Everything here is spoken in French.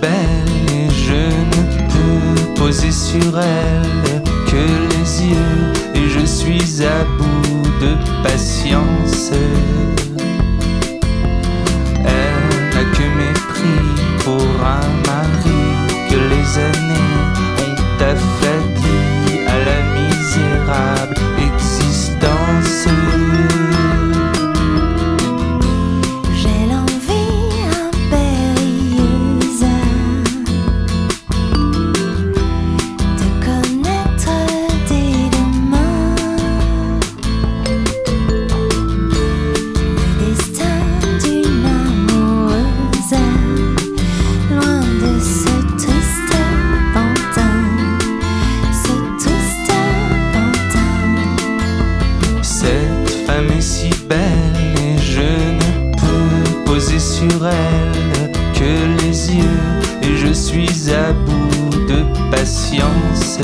belle et je ne peux poser sur elle que les yeux. femme est si belle et je ne peux poser sur elle que les yeux et je suis à bout de patience.